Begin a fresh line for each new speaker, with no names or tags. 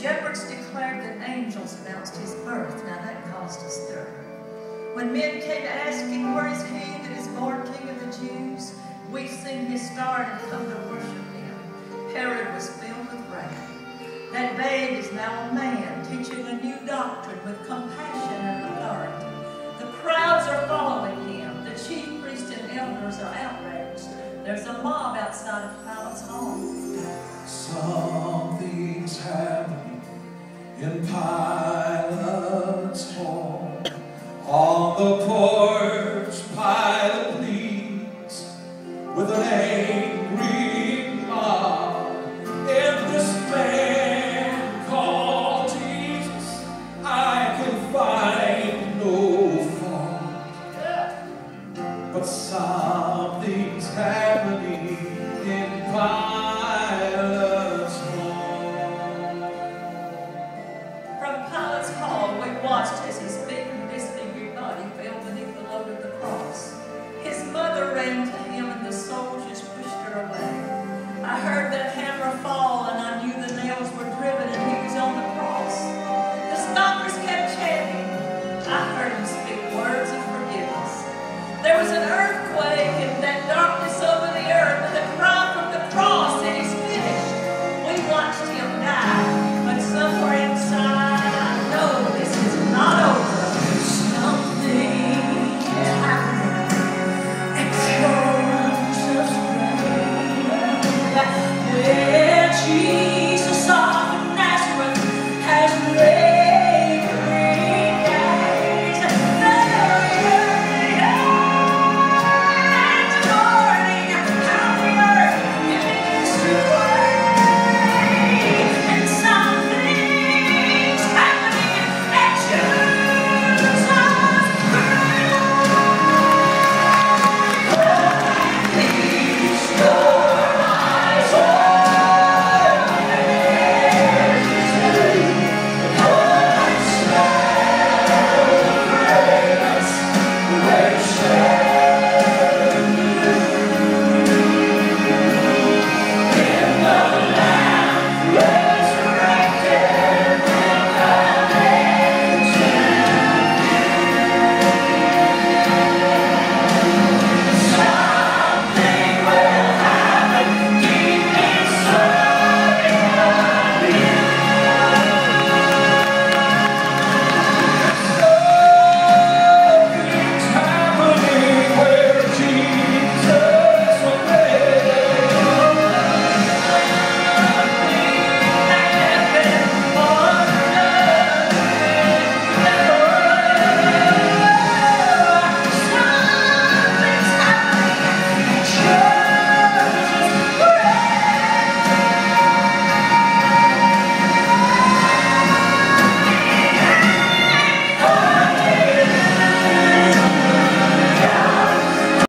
shepherds declared that angels announced his birth. Now that caused a stir. When men came asking, Where is he that is born King of the Jews? We've his star and come to worship him. Herod was filled with wrath. That babe is now a man, teaching a new doctrine with compassion and authority. The crowds are following him. The chief priests and elders are outraged. There's a mob outside of Pilate's home.
in Pilate's hall, on the porch Pilate pleads with an angry mob. If this man called Jesus, I can find no fault. But something's happening.
was an